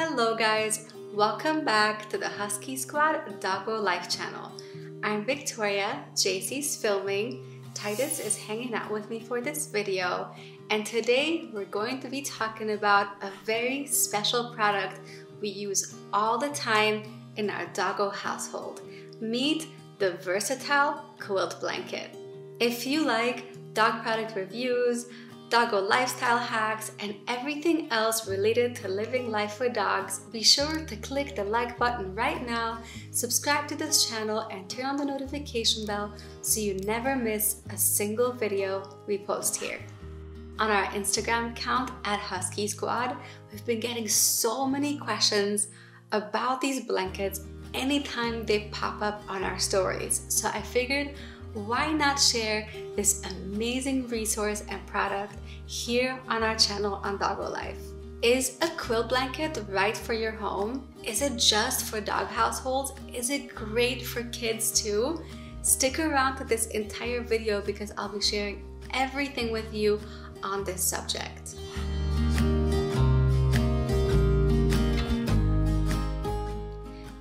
Hello guys, welcome back to the Husky Squad Doggo Life channel. I'm Victoria, JC's filming, Titus is hanging out with me for this video, and today we're going to be talking about a very special product we use all the time in our doggo household. Meet the versatile quilt blanket. If you like dog product reviews, doggo lifestyle hacks, and everything else related to living life with dogs, be sure to click the like button right now, subscribe to this channel, and turn on the notification bell so you never miss a single video we post here. On our Instagram account at Husky Squad, we've been getting so many questions about these blankets anytime they pop up on our stories. So I figured why not share this amazing resource and product here on our channel on Doggo Life? Is a quilt blanket right for your home? Is it just for dog households? Is it great for kids too? Stick around to this entire video because I'll be sharing everything with you on this subject.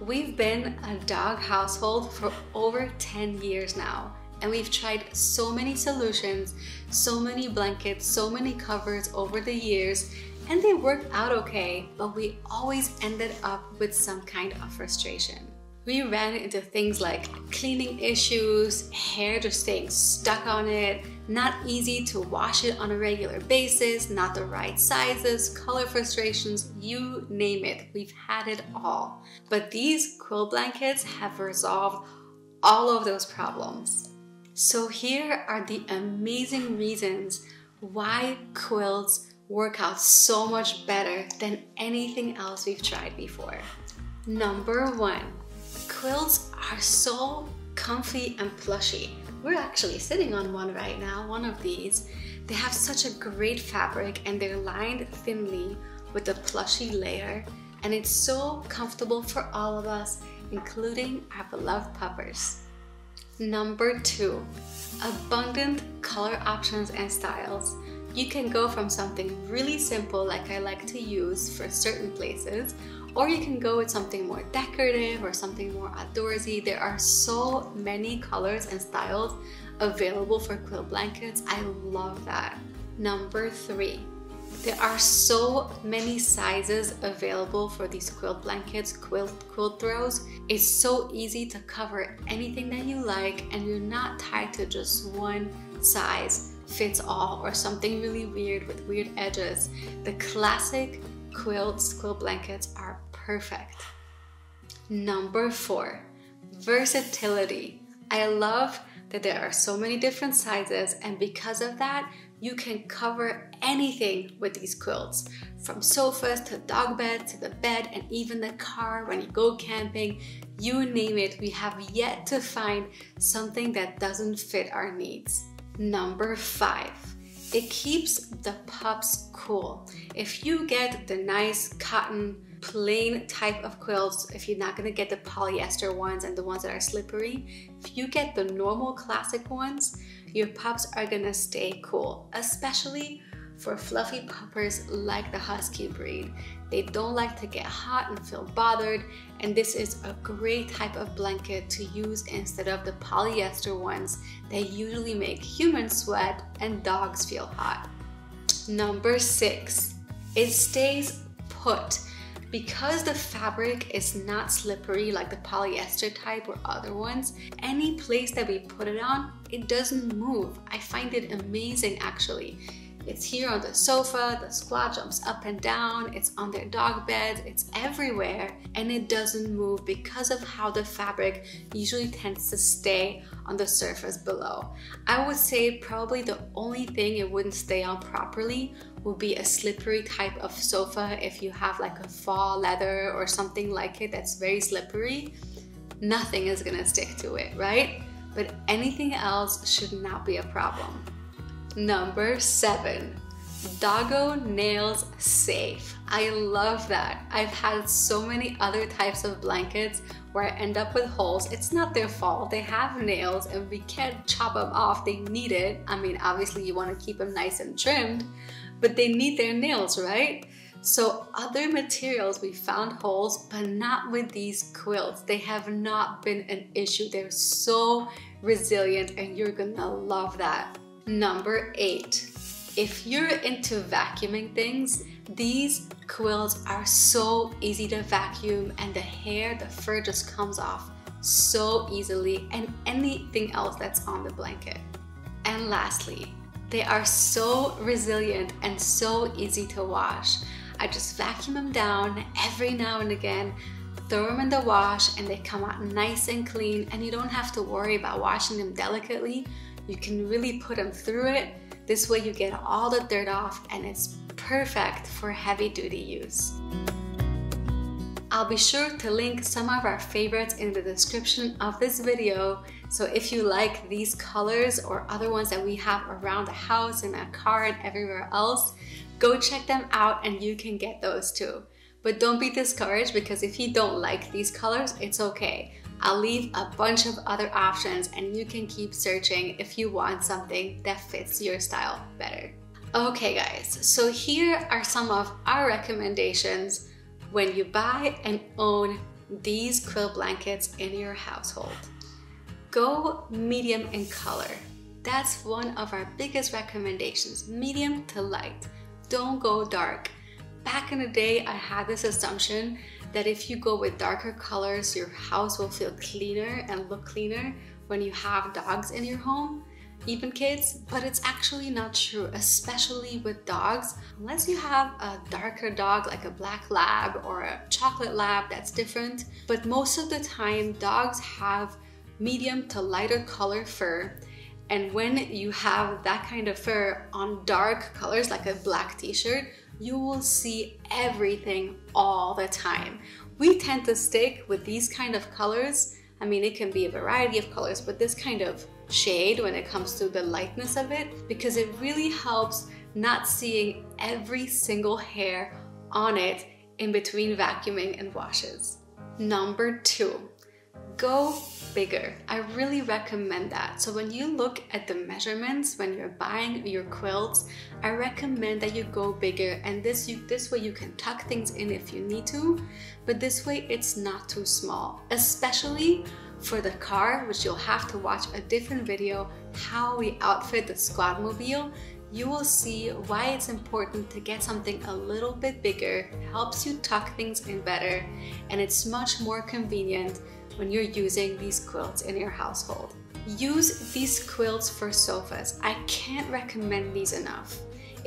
We've been a dog household for over 10 years now, and we've tried so many solutions, so many blankets, so many covers over the years, and they worked out okay, but we always ended up with some kind of frustration. We ran into things like cleaning issues, hair just staying stuck on it, not easy to wash it on a regular basis, not the right sizes, color frustrations, you name it. We've had it all. But these quilt blankets have resolved all of those problems. So here are the amazing reasons why quilts work out so much better than anything else we've tried before. Number one, quilts are so comfy and plushy. We're actually sitting on one right now, one of these. They have such a great fabric and they're lined thinly with a plushy layer and it's so comfortable for all of us, including our beloved puppers. Number two, abundant color options and styles. You can go from something really simple like I like to use for certain places or you can go with something more decorative or something more outdoorsy. There are so many colors and styles available for quilt blankets. I love that. Number three, there are so many sizes available for these quilt blankets, quilt, quilt throws. It's so easy to cover anything that you like and you're not tied to just one size fits all or something really weird with weird edges. The classic quilts, quilt blankets are perfect. Number four, versatility. I love that there are so many different sizes and because of that, you can cover anything with these quilts. From sofas to dog beds to the bed and even the car when you go camping, you name it, we have yet to find something that doesn't fit our needs. Number five, it keeps the pups cool. If you get the nice cotton plain type of quilts, if you're not gonna get the polyester ones and the ones that are slippery, if you get the normal classic ones, your pups are gonna stay cool, especially for fluffy puppers like the Husky breed. They don't like to get hot and feel bothered, and this is a great type of blanket to use instead of the polyester ones that usually make humans sweat and dogs feel hot. Number six, it stays put. Because the fabric is not slippery like the polyester type or other ones, any place that we put it on, it doesn't move. I find it amazing actually. It's here on the sofa, the squad jumps up and down, it's on their dog bed, it's everywhere, and it doesn't move because of how the fabric usually tends to stay on the surface below. I would say probably the only thing it wouldn't stay on properly would be a slippery type of sofa if you have like a faux leather or something like it that's very slippery. Nothing is gonna stick to it, right? But anything else should not be a problem. Number seven, Doggo Nails Safe. I love that. I've had so many other types of blankets where I end up with holes. It's not their fault. They have nails and we can't chop them off. They need it. I mean, obviously you want to keep them nice and trimmed, but they need their nails, right? So other materials we found holes, but not with these quilts. They have not been an issue. They're so resilient and you're gonna love that. Number eight, if you're into vacuuming things, these quilts are so easy to vacuum and the hair, the fur just comes off so easily and anything else that's on the blanket. And lastly, they are so resilient and so easy to wash. I just vacuum them down every now and again, throw them in the wash and they come out nice and clean and you don't have to worry about washing them delicately. You can really put them through it. This way you get all the dirt off and it's perfect for heavy duty use. I'll be sure to link some of our favorites in the description of this video. So if you like these colors or other ones that we have around the house, in a car and everywhere else, go check them out and you can get those too. But don't be discouraged because if you don't like these colors, it's okay. I'll leave a bunch of other options and you can keep searching if you want something that fits your style better. Okay guys, so here are some of our recommendations when you buy and own these quilt blankets in your household. Go medium in color. That's one of our biggest recommendations, medium to light. Don't go dark. Back in the day, I had this assumption that if you go with darker colors, your house will feel cleaner and look cleaner when you have dogs in your home even kids, but it's actually not true, especially with dogs. Unless you have a darker dog like a black lab or a chocolate lab, that's different. But most of the time, dogs have medium to lighter color fur. And when you have that kind of fur on dark colors like a black t-shirt, you will see everything all the time. We tend to stick with these kind of colors. I mean, it can be a variety of colors, but this kind of shade when it comes to the lightness of it because it really helps not seeing every single hair on it in between vacuuming and washes. Number two, go bigger. I really recommend that. So when you look at the measurements when you're buying your quilts, I recommend that you go bigger and this you this way you can tuck things in if you need to, but this way it's not too small, especially for the car, which you'll have to watch a different video, how we outfit the Squadmobile, you will see why it's important to get something a little bit bigger, helps you tuck things in better, and it's much more convenient when you're using these quilts in your household. Use these quilts for sofas. I can't recommend these enough.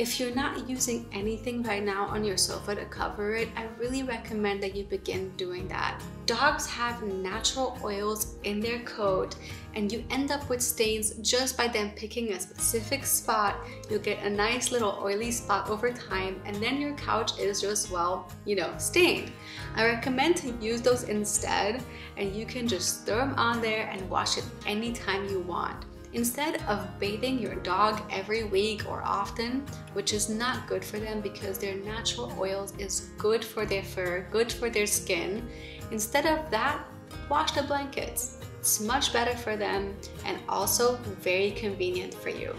If you're not using anything right now on your sofa to cover it, I really recommend that you begin doing that. Dogs have natural oils in their coat and you end up with stains just by them picking a specific spot. You'll get a nice little oily spot over time and then your couch is just, well, you know, stained. I recommend to use those instead and you can just throw them on there and wash it anytime you want. Instead of bathing your dog every week or often, which is not good for them because their natural oils is good for their fur, good for their skin, instead of that, wash the blankets. It's much better for them and also very convenient for you.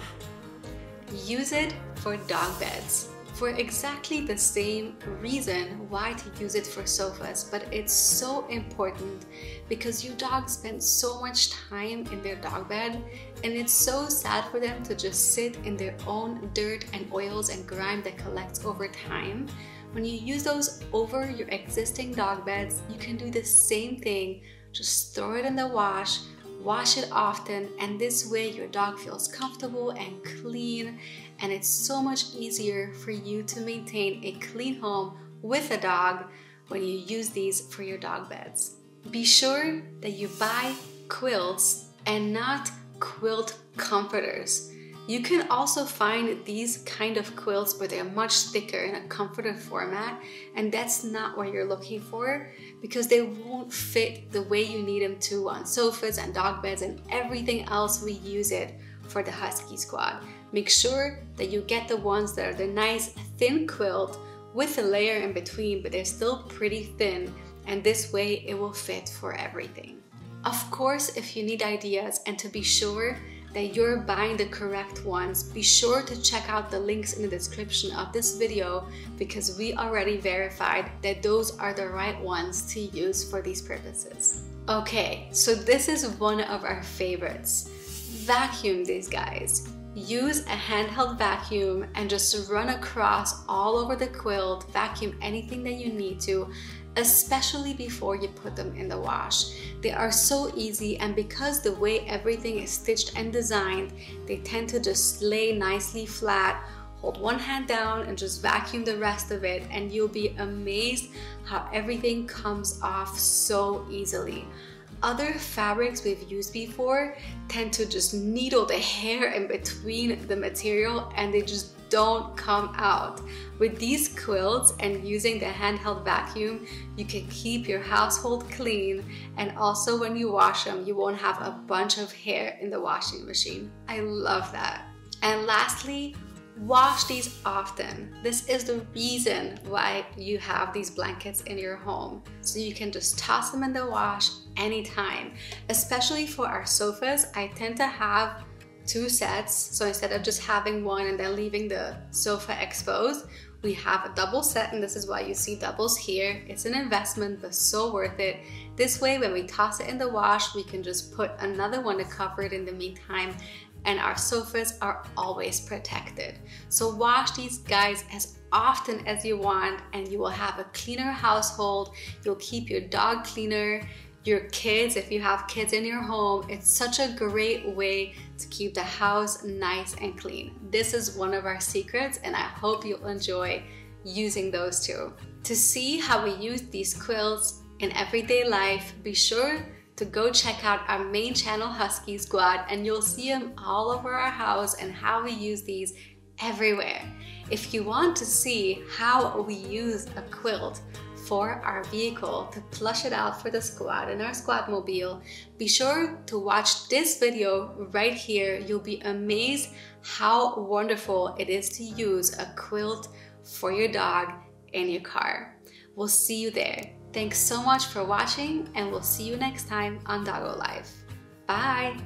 Use it for dog beds for exactly the same reason why to use it for sofas, but it's so important because your dogs spend so much time in their dog bed and it's so sad for them to just sit in their own dirt and oils and grime that collects over time. When you use those over your existing dog beds, you can do the same thing. Just throw it in the wash, wash it often, and this way your dog feels comfortable and clean and it's so much easier for you to maintain a clean home with a dog when you use these for your dog beds. Be sure that you buy quilts and not quilt comforters. You can also find these kind of quilts but they're much thicker in a comforter format and that's not what you're looking for because they won't fit the way you need them to on sofas and dog beds and everything else we use it for the Husky Squad. Make sure that you get the ones that are the nice thin quilt with a layer in between, but they're still pretty thin, and this way it will fit for everything. Of course, if you need ideas and to be sure that you're buying the correct ones, be sure to check out the links in the description of this video because we already verified that those are the right ones to use for these purposes. Okay, so this is one of our favorites. Vacuum these guys. Use a handheld vacuum and just run across all over the quilt, vacuum anything that you need to, especially before you put them in the wash. They are so easy and because the way everything is stitched and designed, they tend to just lay nicely flat hold one hand down and just vacuum the rest of it and you'll be amazed how everything comes off so easily. Other fabrics we've used before tend to just needle the hair in between the material and they just don't come out. With these quilts and using the handheld vacuum, you can keep your household clean and also when you wash them, you won't have a bunch of hair in the washing machine. I love that. And lastly, Wash these often. This is the reason why you have these blankets in your home. So you can just toss them in the wash anytime. Especially for our sofas, I tend to have two sets. So instead of just having one and then leaving the sofa exposed, we have a double set and this is why you see doubles here. It's an investment but so worth it. This way when we toss it in the wash, we can just put another one to cover it in the meantime and our sofas are always protected. So wash these guys as often as you want and you will have a cleaner household. You'll keep your dog cleaner, your kids, if you have kids in your home. It's such a great way to keep the house nice and clean. This is one of our secrets and I hope you'll enjoy using those too. To see how we use these quilts in everyday life, be sure to go check out our main channel Husky Squad and you'll see them all over our house and how we use these everywhere. If you want to see how we use a quilt for our vehicle to plush it out for the squad in our squad mobile, be sure to watch this video right here. You'll be amazed how wonderful it is to use a quilt for your dog in your car. We'll see you there. Thanks so much for watching and we'll see you next time on Doggo Life. Bye!